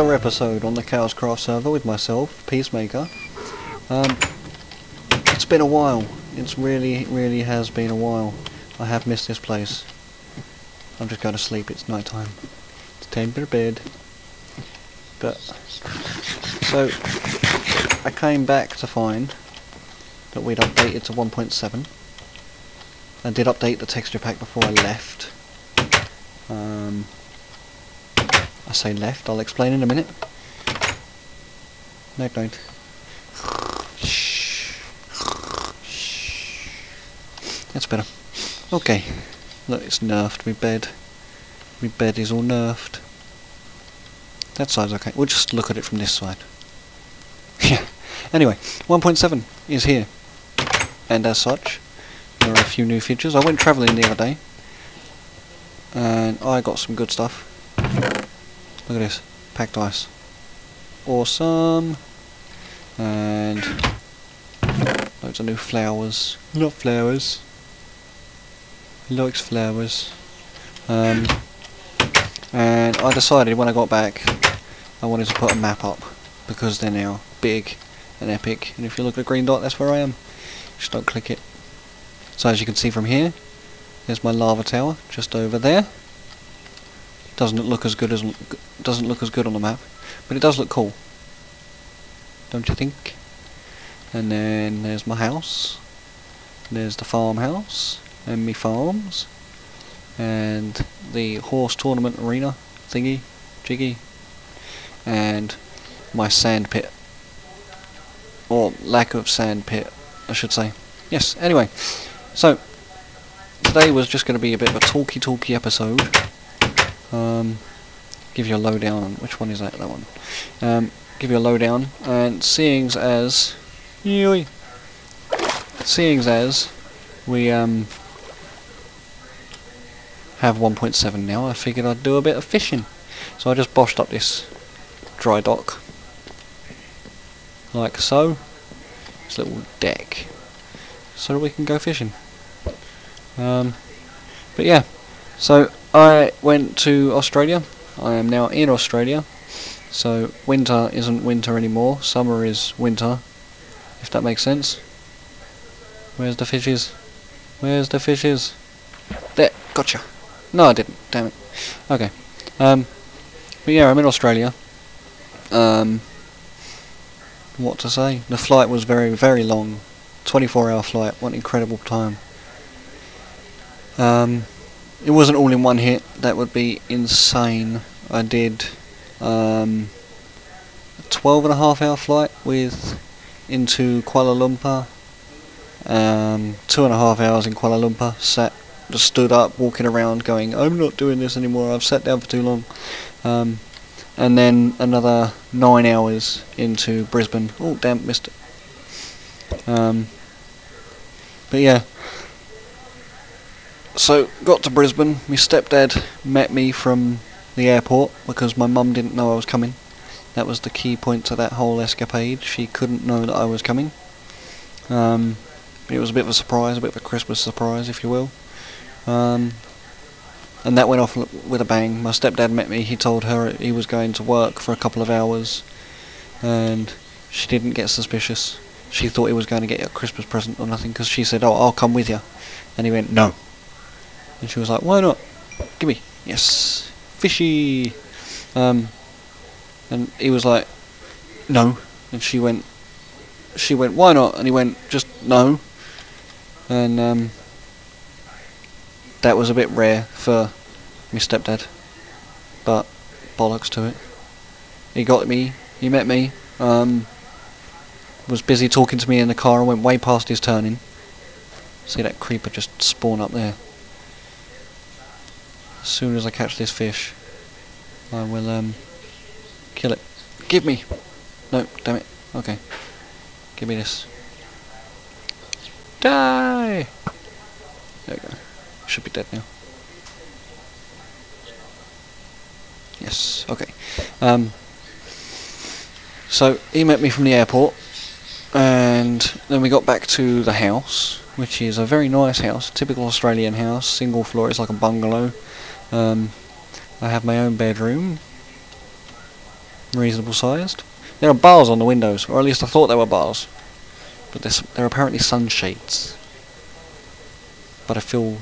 another episode on the Chaos Craft server with myself, Peacemaker. Um, it's been a while. It's really, really has been a while. I have missed this place. I'm just going to sleep. It's night time. It's time for bed. But so I came back to find that we'd updated to 1.7. I did update the texture pack before I left. Um, say left, I'll explain in a minute. No, don't. That's better. Okay. Look, it's nerfed. My bed. My bed is all nerfed. That side's okay. We'll just look at it from this side. yeah. Anyway, 1.7 is here. And as such, there are a few new features. I went travelling the other day. And I got some good stuff. Look at this. Packed ice. Awesome. And loads of new flowers. Not flowers. He likes flowers. Um, and I decided when I got back I wanted to put a map up because they're now big and epic and if you look at the green dot that's where I am just don't click it so as you can see from here there's my lava tower just over there doesn't it look as good as doesn't look as good on the map but it does look cool don't you think? And then there's my house there's the farmhouse and me farms and the horse tournament arena thingy jiggy and my sand pit. Or lack of sand pit I should say. Yes anyway so today was just going to be a bit of a talky talky episode. Um, give you a lowdown. On which one is that that one? Um, give you a lowdown. And seeing as seeing as we um, have 1.7 now, I figured I'd do a bit of fishing. So I just boshed up this dry dock, like so, this little deck, so that we can go fishing. Um, but yeah, so I went to Australia, I am now in Australia, so winter isn't winter anymore, summer is winter, if that makes sense. Where's the fishes? Where's the fishes? There, gotcha. No, I didn't. Damn it. Okay. Um, but yeah, I'm in Australia. Um, what to say? The flight was very, very long. 24 hour flight. What an incredible time. Um, it wasn't all in one hit. That would be insane. I did um, a 12 and a half hour flight with into Kuala Lumpur. Um, two and a half hours in Kuala Lumpur. Sat just stood up, walking around, going, I'm not doing this anymore, I've sat down for too long. Um, and then another nine hours into Brisbane. Oh, damn, missed it. Um, but yeah. So, got to Brisbane. My stepdad met me from the airport because my mum didn't know I was coming. That was the key point to that whole escapade. She couldn't know that I was coming. Um, it was a bit of a surprise, a bit of a Christmas surprise, if you will. Um, and that went off with a bang. My stepdad met me. He told her he was going to work for a couple of hours, and she didn't get suspicious. She thought he was going to get a Christmas present or nothing because she said, "Oh, I'll come with you," and he went, "No." And she was like, "Why not? Give me." Yes, fishy. Um, and he was like, "No," and she went, "She went, why not?" And he went, "Just no." And um, that was a bit rare for my stepdad, but bollocks to it. He got me, he met me, um, was busy talking to me in the car and went way past his turning. See that creeper just spawn up there. As soon as I catch this fish, I will um, kill it. Give me! No, damn it. Okay. Give me this. Die! There we go. Should be dead now. Yes, okay. Um, so he met me from the airport, and then we got back to the house, which is a very nice house, typical Australian house, single floor, it's like a bungalow. Um, I have my own bedroom. reasonable sized. There are bars on the windows, or at least I thought there were bars. But are apparently sunshades. But I feel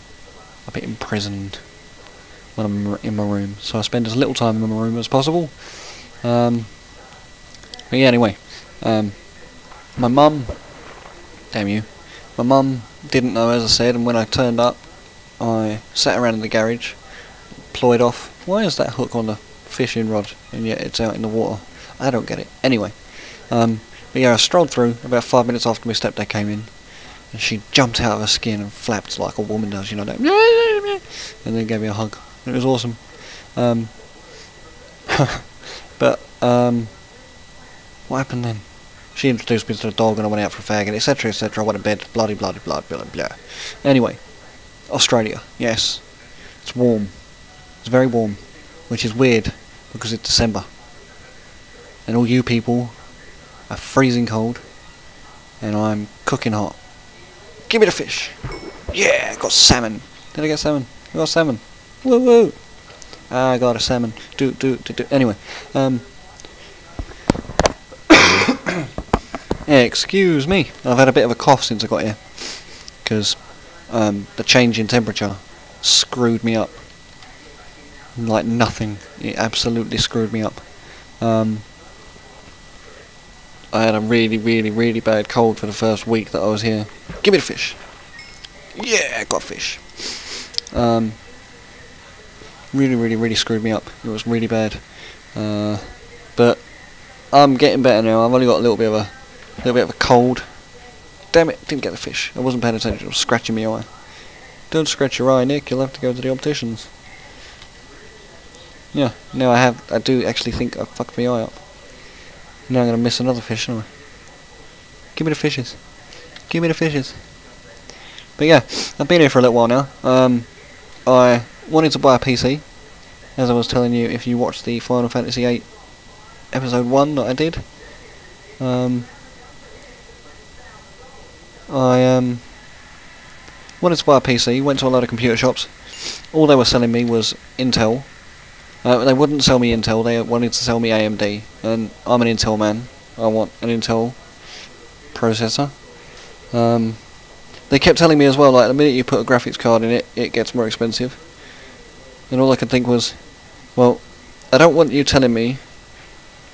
a bit imprisoned when I'm in my room, so I spend as little time in my room as possible. Um, but yeah, anyway, um, my mum, damn you, my mum didn't know, as I said, and when I turned up, I sat around in the garage, ployed off. Why is that hook on the fishing rod, and yet it's out in the water? I don't get it. Anyway, um, but yeah, I strolled through about five minutes after my stepdad came in, and she jumped out of her skin and flapped like a woman does, you know, that, and then gave me a hug. It was awesome. Um, but um, what happened then? She introduced me to the dog and I went out for a fag and etc etc. I went to bed, bloody bloody blah blah blah. Anyway, Australia, yes. It's warm. It's very warm. Which is weird because it's December. And all you people are freezing cold and I'm cooking hot. Give me the fish. Yeah, I got salmon. Did I get salmon? I got salmon. Woo woo. I got a salmon. Do do do do. Anyway, um, excuse me. I've had a bit of a cough since I got here because um, the change in temperature screwed me up like nothing. It absolutely screwed me up. Um, I had a really, really, really bad cold for the first week that I was here. Give me the fish. Yeah, I got fish. Um, really, really, really screwed me up. It was really bad. Uh, but I'm getting better now. I've only got a little bit of a little bit of a cold. Damn it, didn't get the fish. I wasn't paying attention. I was scratching my eye. Don't scratch your eye, Nick. You'll have to go to the opticians. Yeah, now I have. I do actually think I fucked my eye up. Now I'm gonna miss another fish, aren't I? Give me the fishes. Give me the fishes. But yeah, I've been here for a little while now. Um, I wanted to buy a PC, as I was telling you if you watched the Final Fantasy VIII episode 1 that I did. Um, I um, wanted to buy a PC, went to a lot of computer shops. All they were selling me was Intel. Uh, they wouldn't sell me Intel, they wanted to sell me AMD, and I'm an Intel man. I want an Intel processor. Um, they kept telling me as well, like, the minute you put a graphics card in it, it gets more expensive. And all I could think was, well, I don't want you telling me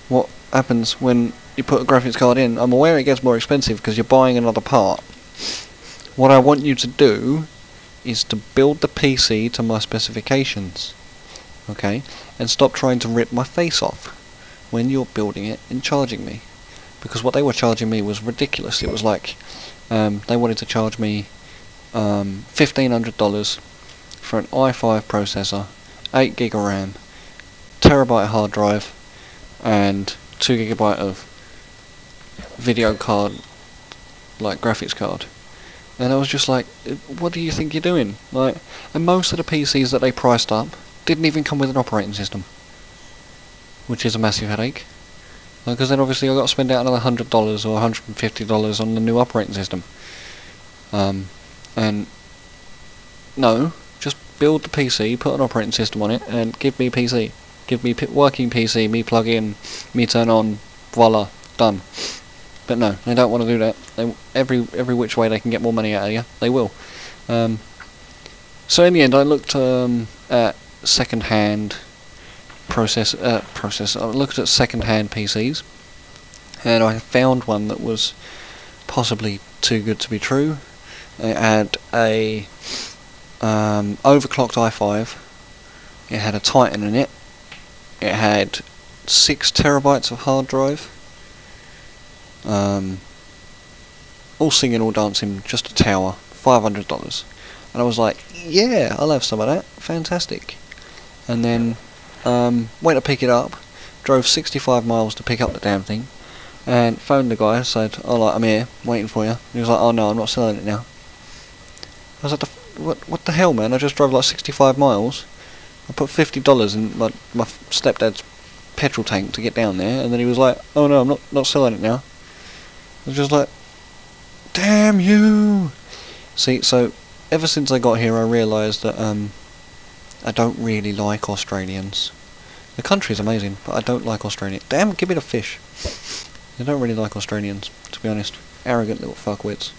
what happens when you put a graphics card in. I'm aware it gets more expensive because you're buying another part. What I want you to do is to build the PC to my specifications. Okay? And stop trying to rip my face off when you're building it and charging me. Because what they were charging me was ridiculous. It was like um, they wanted to charge me um, $1,500 for an i5 processor, 8 gig of RAM, terabyte hard drive, and 2 gigabyte of video card, like graphics card. And I was just like, what do you think you're doing? Like, and most of the PCs that they priced up didn't even come with an operating system, which is a massive headache. Because then obviously I've got to spend out another $100 or $150 on the new operating system. Um, and no, just build the PC, put an operating system on it, and give me a PC. Give me working PC, me plug in, me turn on, voila, done. But no, they don't want to do that. They, every every which way they can get more money out of you, they will. Um, so in the end, I looked um, at second-hand process uh, process. I looked at second-hand PCs, and I found one that was possibly too good to be true. It had a um, overclocked i5. It had a Titan in it. It had six terabytes of hard drive. Um, all singing, all dancing, just a tower, five hundred dollars. And I was like, yeah, I'll have some of that. Fantastic. And then um, went to pick it up, drove 65 miles to pick up the damn thing, and phoned the guy, said, oh, like, I'm here, waiting for you. And he was like, oh no, I'm not selling it now. I was like, what what the hell, man? I just drove like 65 miles. I put $50 in my, my stepdad's petrol tank to get down there, and then he was like, oh no, I'm not, not selling it now. I was just like, damn you! See, so, ever since I got here I realised that, um, I don't really like Australians. The country's amazing, but I don't like Australia. Damn, give me the fish. I don't really like Australians, to be honest. Arrogant little fuckwits.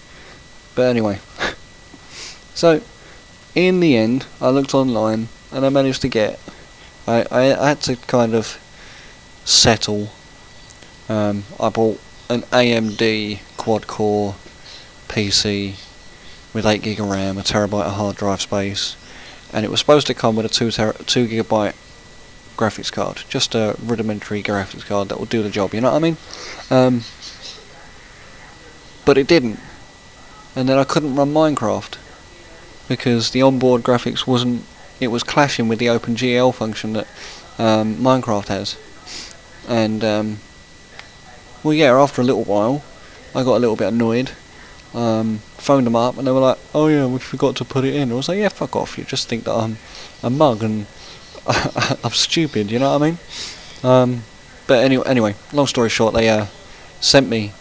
But anyway. so, in the end, I looked online and I managed to get. I, I, I had to kind of settle. Um, I bought an AMD quad core PC with 8 gig of RAM, a terabyte of hard drive space, and it was supposed to come with a 2, ter 2 gigabyte graphics card, just a rudimentary graphics card that will do the job, you know what I mean? Um, but it didn't. And then I couldn't run Minecraft because the onboard graphics wasn't, it was clashing with the OpenGL function that um, Minecraft has. And, um, well yeah, after a little while, I got a little bit annoyed um, phoned them up and they were like, oh yeah, we forgot to put it in. I was like, yeah, fuck off. You just think that I'm a mug and I'm stupid, you know what I mean? Um, but anyway, anyway, long story short, they uh, sent me,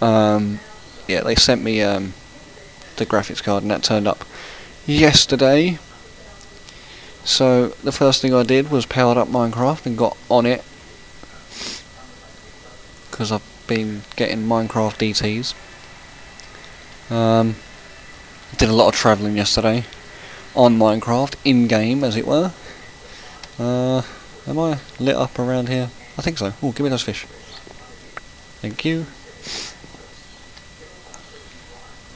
um, yeah, they sent me um, the graphics card and that turned up yesterday. So the first thing I did was powered up Minecraft and got on it because I've been getting Minecraft DTs. Um, did a lot of travelling yesterday on Minecraft, in-game as it were. Uh, am I lit up around here? I think so. Oh, give me those fish. Thank you.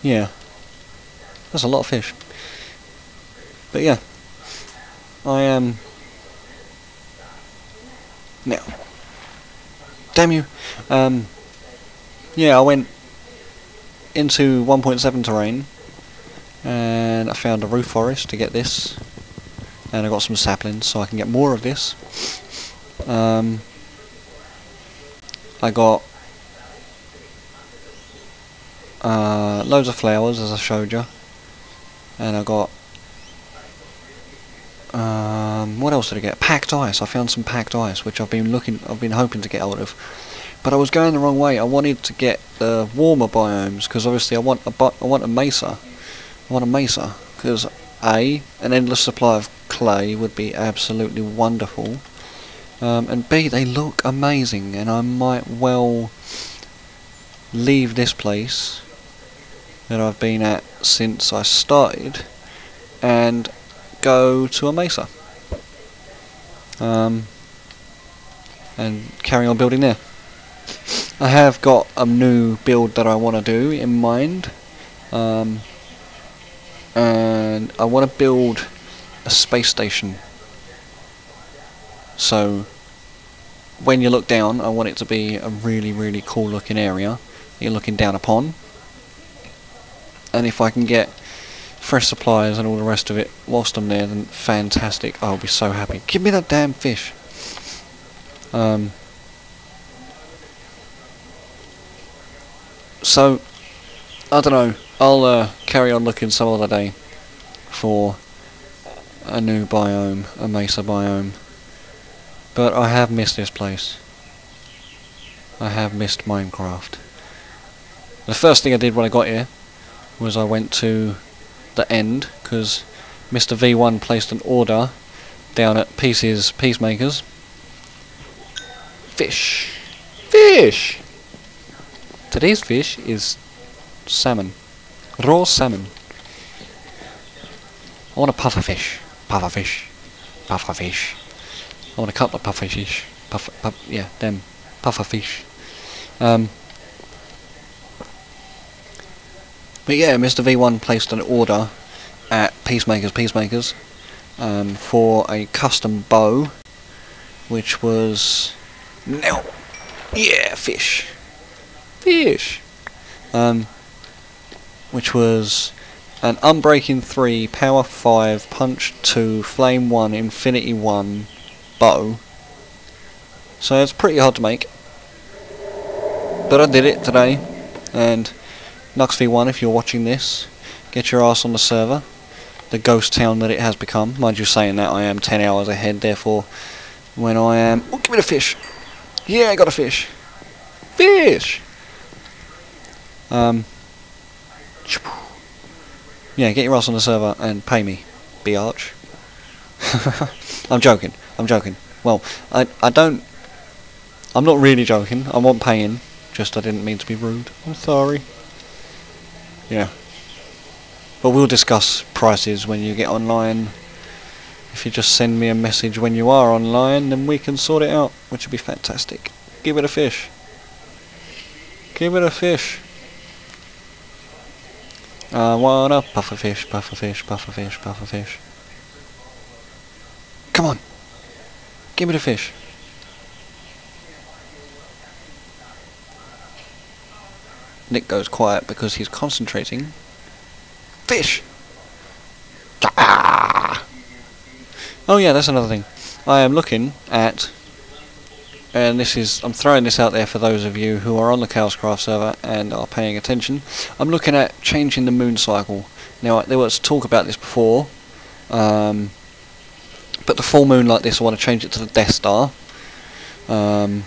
Yeah. That's a lot of fish. But yeah. I am... Now. Damn you. Um, yeah, I went into 1.7 terrain and I found a roof forest to get this and I got some saplings so I can get more of this um, I got uh, loads of flowers as I showed you and I got um, what else did I get? Packed ice. I found some packed ice, which I've been looking, I've been hoping to get hold of. But I was going the wrong way. I wanted to get the warmer biomes because obviously I want a I want a mesa. I want a mesa because a an endless supply of clay would be absolutely wonderful, um, and b they look amazing, and I might well leave this place that I've been at since I started and go to a mesa um, and carry on building there. I have got a new build that I want to do in mind. Um, and I want to build a space station. So, when you look down, I want it to be a really, really cool looking area you're looking down upon. And if I can get fresh supplies and all the rest of it whilst I'm there, then fantastic. I'll be so happy. Give me that damn fish. Um, so, I don't know. I'll uh, carry on looking some other day for a new biome, a mesa biome. But I have missed this place. I have missed Minecraft. The first thing I did when I got here was I went to the end because Mr. V1 placed an order down at Pieces Peacemakers. Fish! Fish! Today's fish is salmon. Raw salmon. I want a puffer fish. Puffer fish. Puffer fish. I want a couple of puffer fish. Puff, puff, yeah, them. Puffer fish. Um, but yeah, Mr. V1 placed an order at Peacemakers Peacemakers um, for a custom bow, which was... No! Yeah, fish fish. Um, which was an Unbreaking 3, Power 5, Punch 2, Flame 1, Infinity 1 bow. So it's pretty hard to make. But I did it today. And Knux V1, if you're watching this, get your ass on the server. The ghost town that it has become. Mind you saying that I am 10 hours ahead, therefore when I am... Oh, give me the fish! Yeah, I got a fish! Fish! Um, yeah, get your ass on the server and pay me, Be arch. I'm joking. I'm joking. Well, I I don't. I'm not really joking. I want paying. Just I didn't mean to be rude. I'm sorry. Yeah. But we'll discuss prices when you get online. If you just send me a message when you are online, then we can sort it out, which would be fantastic. Give it a fish. Give it a fish. I want a puffer fish, puffer fish, puffer fish, puffer fish. Come on. Give me the fish. Nick goes quiet because he's concentrating. Fish! Ah! Oh yeah, that's another thing. I am looking at, and this is, I'm throwing this out there for those of you who are on the Chaoscraft server and are paying attention. I'm looking at changing the moon cycle. Now, there was talk about this before, um, but the full moon like this, I want to change it to the Death Star. Um,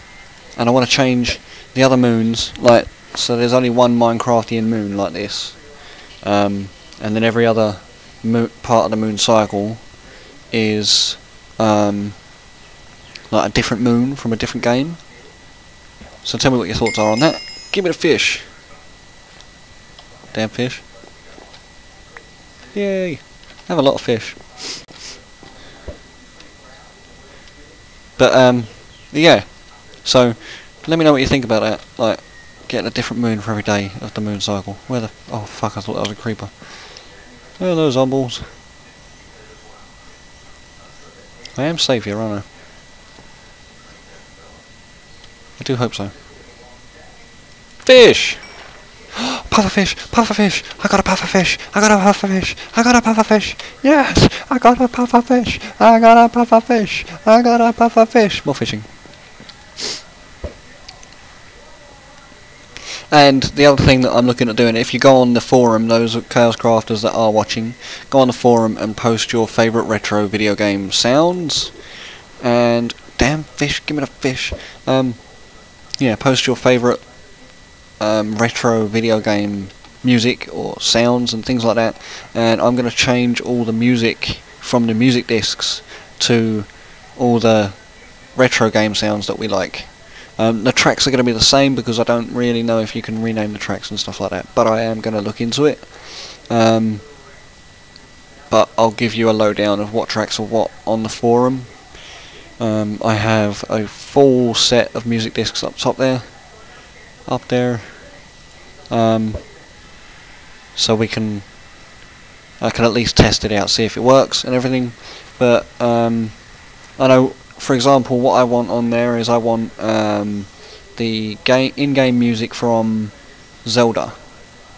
and I want to change the other moons, like, so there's only one Minecraftian moon like this. Um, and then every other part of the moon cycle is um, like a different moon from a different game. So tell me what your thoughts are on that. Give me a fish. Damn fish. Yay. I have a lot of fish. But um yeah. So let me know what you think about that. Like getting a different moon for every day of the moon cycle. Where the oh fuck I thought that was a creeper. Those umbles. I am safe here, aren't I? I do hope so. Fish! puffer fish! Puffer fish! I got a puffer fish! I got a puffer fish! I got a puffer fish! Yes! I got a puffer fish! I got a puffer fish! I got a puffer fish! More fishing. And the other thing that I'm looking at doing, if you go on the forum, those Chaos Crafters that are watching, go on the forum and post your favourite retro video game sounds. And, damn fish, give me the fish. Um, yeah, post your favourite um, retro video game music or sounds and things like that. And I'm going to change all the music from the music discs to all the retro game sounds that we like. Um, the tracks are going to be the same because I don't really know if you can rename the tracks and stuff like that, but I am going to look into it. Um, but I'll give you a lowdown of what tracks are what on the forum. Um, I have a full set of music discs up top there, up there, um, so we can I can at least test it out, see if it works and everything. But um, I know for example, what I want on there is I want um, the game in-game music from Zelda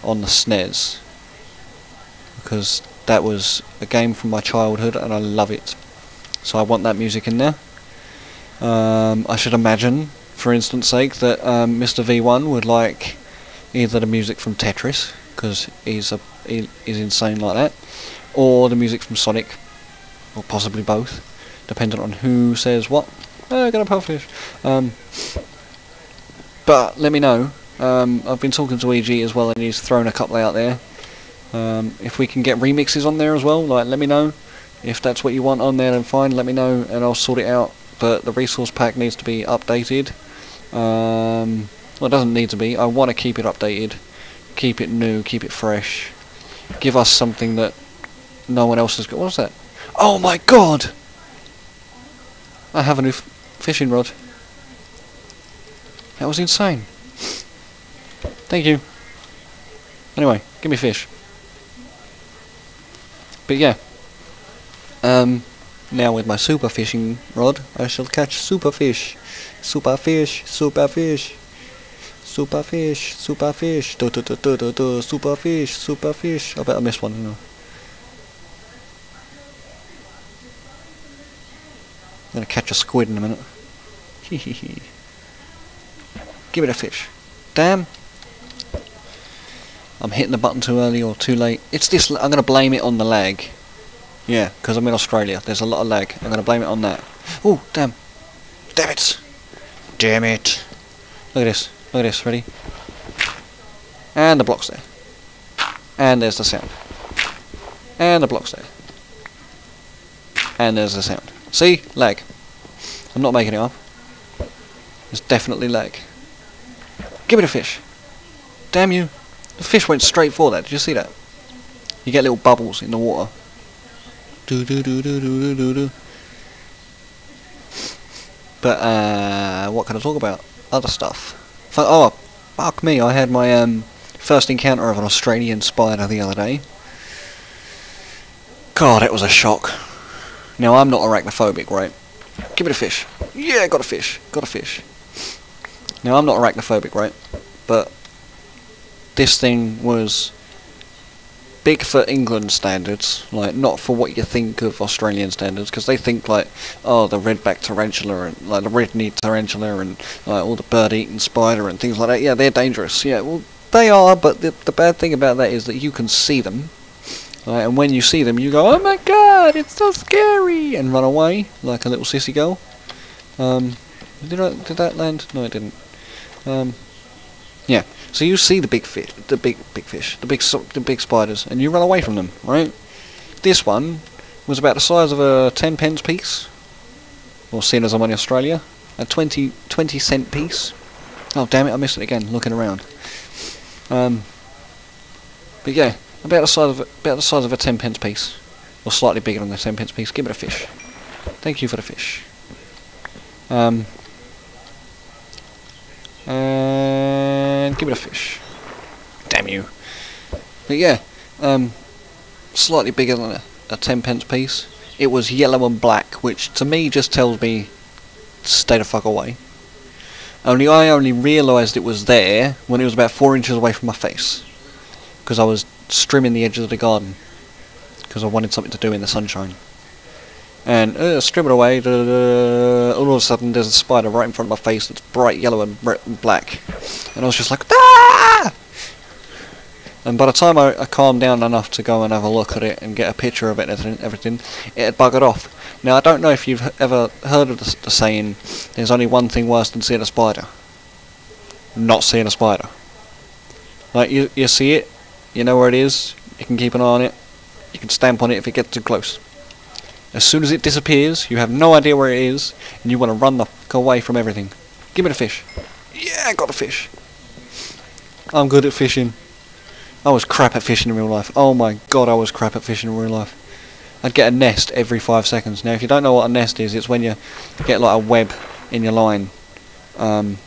on the SNES because that was a game from my childhood and I love it. So I want that music in there. Um, I should imagine, for instance sake, that um, Mr. V1 would like either the music from Tetris because he's a he, he's insane like that, or the music from Sonic, or possibly both dependent on who says what. Oh, I got a pufferfish. Um, but let me know. Um, I've been talking to EG as well, and he's thrown a couple out there. Um, if we can get remixes on there as well, like let me know. If that's what you want on there, then fine, let me know, and I'll sort it out. But the resource pack needs to be updated. Um, well, it doesn't need to be. I want to keep it updated, keep it new, keep it fresh. Give us something that no one else has got. What's that? Oh my god! I have a new fishing rod. That was insane. Thank you. Anyway, give me fish. But yeah. Um, now with my super fishing rod, I shall catch super fish. Super fish, super fish. Super fish, super fish, do do do do do do, super fish, super fish. I bet I missed one, you know. I'm gonna catch a squid in a minute. Give it a fish. Damn. I'm hitting the button too early or too late. It's this. I'm gonna blame it on the lag. Yeah, because I'm in Australia. There's a lot of lag. I'm gonna blame it on that. Oh, damn. Damn it. Damn it. Look at this. Look at this. Ready? And the block's there. And there's the sound. And the block's there. And there's the sound. See? Lag. I'm not making it up. It's definitely lag. Give me the fish. Damn you. The fish went straight for that. Did you see that? You get little bubbles in the water. Do do do do do do do. But uh, what can I talk about? Other stuff. Oh, fuck me! I had my um, first encounter of an Australian spider the other day. God, it was a shock. Now I'm not arachnophobic, right? Give it a fish. Yeah, got a fish. Got a fish. Now I'm not arachnophobic, right? But this thing was big for England standards, like not for what you think of Australian standards, because they think like, oh, the redback tarantula and like the red-kneed tarantula and like all the bird-eating spider and things like that. Yeah, they're dangerous. Yeah, well, they are, but the the bad thing about that is that you can see them, right? And when you see them, you go, oh my god, it's so scary, and run away like a little sissy girl. Um, did I, did that land? No, it didn't. Um, yeah. So you see the big fish, the big big fish, the big the big spiders, and you run away from them, right? This one was about the size of a 10 pence piece, or seeing as I'm in Australia, a 20, 20 cent piece. Oh damn it! I missed it again. Looking around. Um, but yeah, about the size of about the size of a 10 pence piece, or slightly bigger than a 10 pence piece. Give it a fish. Thank you for the fish. Um, and give it a fish. Damn you. But yeah, um, slightly bigger than a, a 10 pence piece. It was yellow and black, which to me just tells me stay the fuck away. Only I only realised it was there when it was about four inches away from my face. Because I was trimming the edges of the garden. Because I wanted something to do in the sunshine and uh, strip it away, da, da, da, all of a sudden there's a spider right in front of my face that's bright yellow and, and black. And I was just like, ah! And by the time I, I, calmed down enough to go and have a look at it and get a picture of it and everything, it had buggered off. Now I don't know if you've ever heard of the, the saying, there's only one thing worse than seeing a spider. Not seeing a spider. Like, you, you see it, you know where it is, you can keep an eye on it, you can stamp on it if it gets too close. As soon as it disappears, you have no idea where it is, and you want to run the fuck away from everything. Give me the fish. Yeah, I got a fish. I'm good at fishing. I was crap at fishing in real life. Oh my god, I was crap at fishing in real life. I'd get a nest every five seconds. Now, if you don't know what a nest is, it's when you get like a web in your line, um,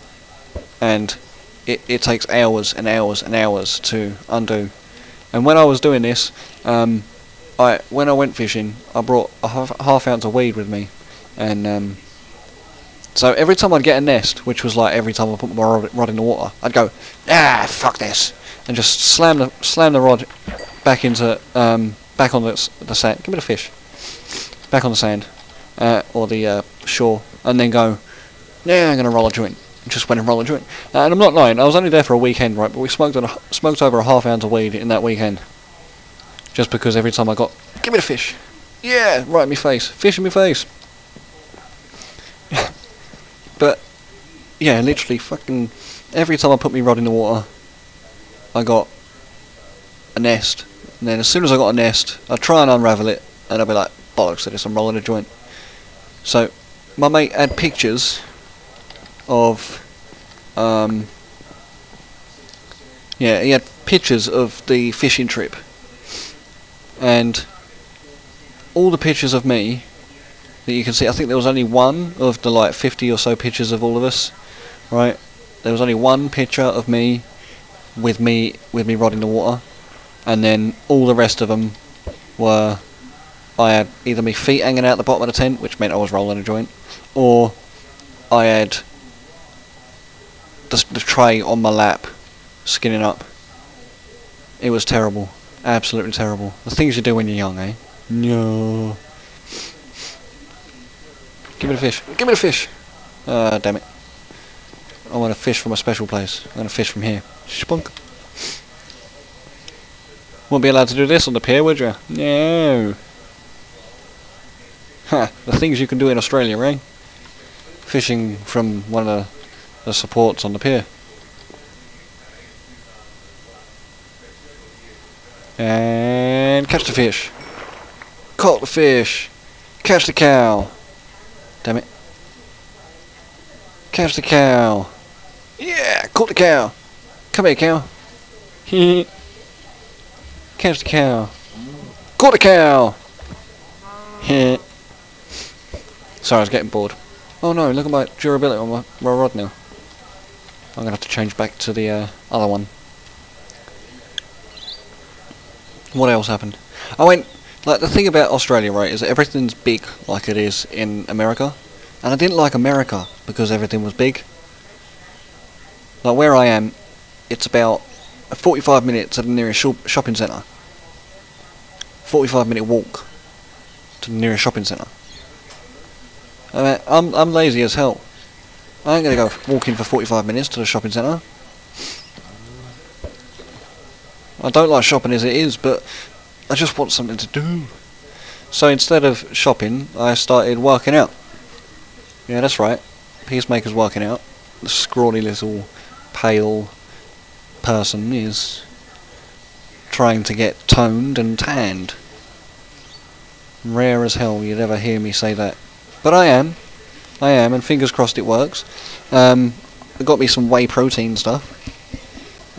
and it, it takes hours and hours and hours to undo. And when I was doing this, um, I when I went fishing, I brought a half, half ounce of weed with me, and um, so every time I'd get a nest, which was like every time I put my rod, rod in the water, I'd go, ah, fuck this, and just slam the slam the rod back into um, back on the, the sand. Give me the fish. Back on the sand, uh, or the uh, shore, and then go, yeah, I'm gonna roll a joint. Just went and rolled a joint, uh, and I'm not lying. I was only there for a weekend, right? But we smoked on a, smoked over a half ounce of weed in that weekend. Just because every time I got, give me the fish. Yeah, right in my face. Fish in my face. but, yeah, literally fucking, every time I put my rod in the water, I got a nest. And then as soon as I got a nest, I'd try and unravel it, and I'd be like, bollocks to this, I'm rolling a joint. So, my mate had pictures of, um, yeah, he had pictures of the fishing trip and all the pictures of me that you can see, I think there was only one of the like 50 or so pictures of all of us, right? There was only one picture of me with me with me rod in the water, and then all the rest of them were I had either my feet hanging out the bottom of the tent, which meant I was rolling a joint, or I had the, the tray on my lap, skinning up. It was terrible. Absolutely terrible. The things you do when you're young, eh? No. Give me the fish. Give me the fish! Uh, damn it. I want to fish from a special place. I'm going to fish from here. Spunk. Won't be allowed to do this on the pier, would you? No. Ha, the things you can do in Australia, eh? Fishing from one of the, the supports on the pier. And catch the fish. Caught the fish. Catch the cow. Damn it. Catch the cow. Yeah, caught the cow. Come here, cow. Catch the cow. Caught the cow. Sorry, I was getting bored. Oh no, look at my durability on my, rod now. I'm gonna have to change back to the uh, other one. What else happened? I went, like, the thing about Australia, right, is that everything's big like it is in America. And I didn't like America because everything was big. Like, where I am, it's about 45 minutes to the nearest shop shopping centre. 45 minute walk to the nearest shopping centre. I mean, I'm, I'm lazy as hell. I ain't gonna go walking for 45 minutes to the shopping centre. I don't like shopping as it is, but I just want something to do. So instead of shopping, I started working out. Yeah, that's right. Peacemaker's working out. The scrawny little pale person is trying to get toned and tanned. Rare as hell you'd ever hear me say that. But I am. I am, and fingers crossed it works. Um, I got me some whey protein stuff.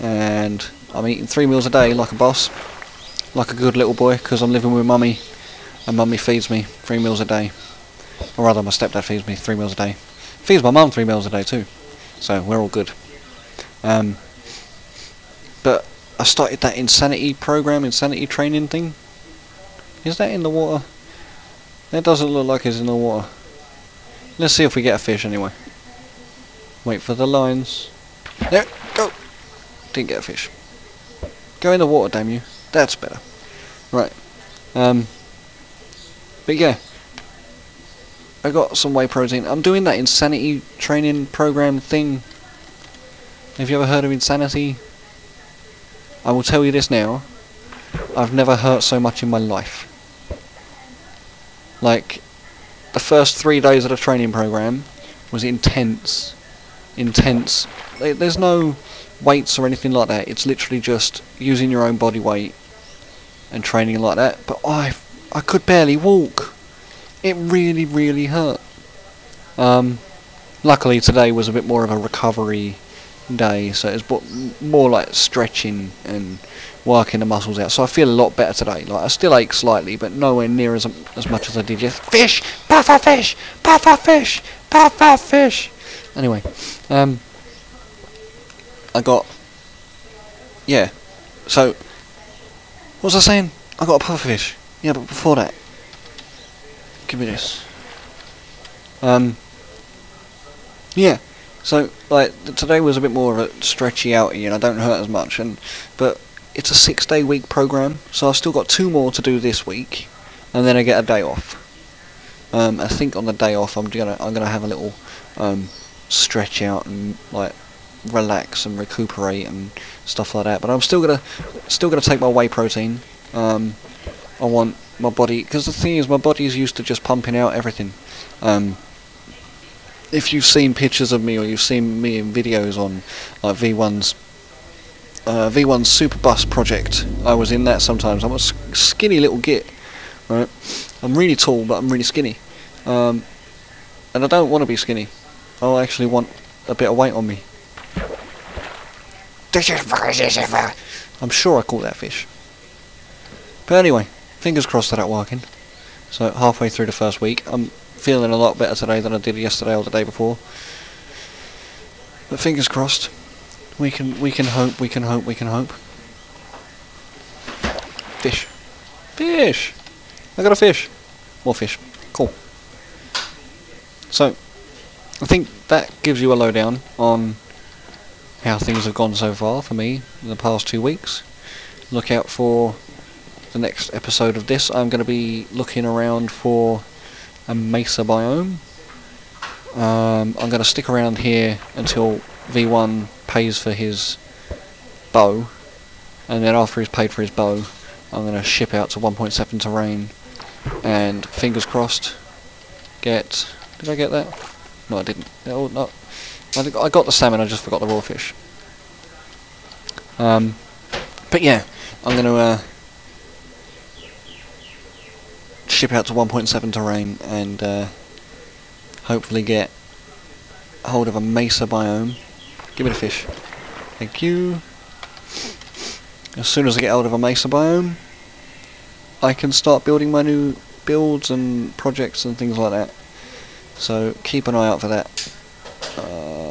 And I'm eating three meals a day like a boss. Like a good little boy, because I'm living with mummy. And mummy feeds me three meals a day. Or rather, my stepdad feeds me three meals a day. Feeds my mum three meals a day too. So we're all good. Um, but I started that insanity program, insanity training thing. Is that in the water? That doesn't look like it's in the water. Let's see if we get a fish anyway. Wait for the lines. There, go! Didn't get a fish. Go in the water, damn you. That's better. Right. Um. But yeah. I got some whey protein. I'm doing that insanity training program thing. Have you ever heard of insanity? I will tell you this now. I've never hurt so much in my life. Like, the first three days of the training program was intense. Intense. There's no weights or anything like that. It's literally just using your own body weight and training like that. But I, I could barely walk. It really, really hurt. Um, luckily today was a bit more of a recovery day, so it's more like stretching and working the muscles out. So I feel a lot better today. Like I still ache slightly, but nowhere near as as much as I did yesterday. Fish, puffer fish, puffer fish, puffer fish. Anyway, um, I got yeah. So what was I saying? I got a puffer fish. Yeah, but before that, give me this. Um, yeah. So, like, today was a bit more of a stretchy outy and I don't hurt as much, and but it's a six day week program, so I've still got two more to do this week, and then I get a day off. Um, I think on the day off I'm gonna I'm gonna have a little um, stretch out and like relax and recuperate and stuff like that. But I'm still gonna still gonna take my whey protein. Um, I want my body because the thing is my body is used to just pumping out everything. Um, if you've seen pictures of me or you've seen me in videos on like V1's uh, V1's Super Bus project, I was in that sometimes. I'm a skinny little git, right? I'm really tall, but I'm really skinny. Um, and I don't want to be skinny. I actually want a bit of weight on me. I'm sure I caught that fish. But anyway, fingers crossed that that working. So halfway through the first week, I'm feeling a lot better today than I did yesterday or the day before. But fingers crossed. We can we can hope, we can hope, we can hope. Fish. Fish! I got a fish. More fish. Cool. So, I think that gives you a lowdown on how things have gone so far for me in the past two weeks. Look out for the next episode of this. I'm going to be looking around for a mesa biome. Um, I'm going to stick around here until V1 pays for his bow, and then after he's paid for his bow, I'm going to ship out to 1.7 terrain, and fingers crossed, get... Did I get that? No, I didn't. No, no. I got the salmon, I just forgot the raw fish. Um, but yeah, I'm going to uh, ship out to 1.7 terrain and uh, hopefully get hold of a mesa biome. Give me the fish. Thank you. As soon as I get hold of a mesa biome, I can start building my new builds and projects and things like that. So keep an eye out for that. Uh,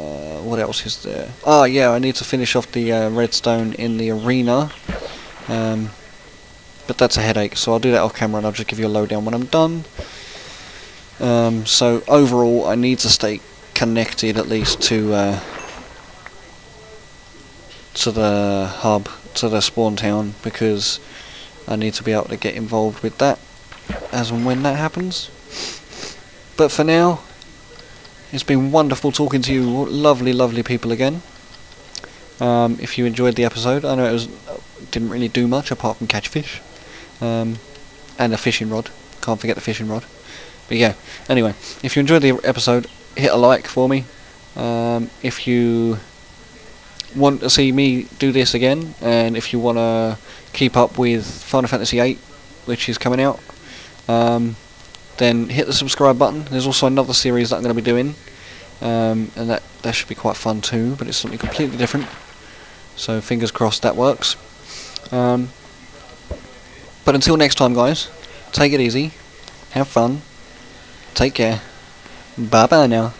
what else is there? Oh yeah, I need to finish off the uh, redstone in the arena. Um, but that's a headache, so I'll do that off camera and I'll just give you a lowdown when I'm done. Um, so overall, I need to stay connected at least to uh, to the hub, to the spawn town, because I need to be able to get involved with that as and when that happens. But for now, it's been wonderful talking to you, lovely, lovely people again. Um, if you enjoyed the episode, I know it was didn't really do much apart from catch fish, um, and a fishing rod. Can't forget the fishing rod. But yeah, anyway, if you enjoyed the episode, hit a like for me. Um, if you want to see me do this again, and if you want to keep up with Final Fantasy VIII, which is coming out, um, then hit the subscribe button. There's also another series that I'm going to be doing, um, and that, that should be quite fun too, but it's something completely different. So fingers crossed that works. Um, but until next time guys, take it easy, have fun, take care, bye bye now.